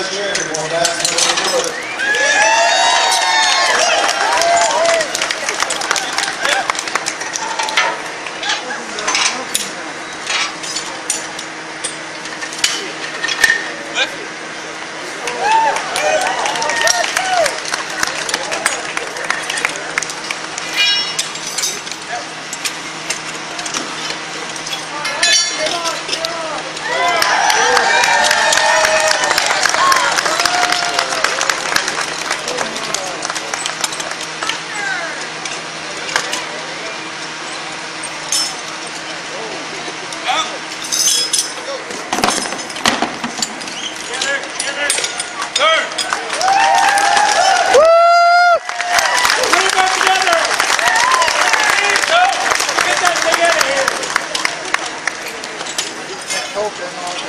nice chair. Well, that's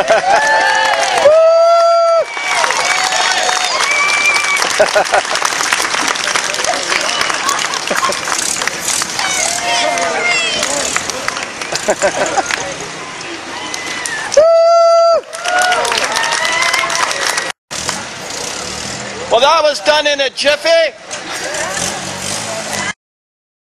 well, that was done in a jiffy.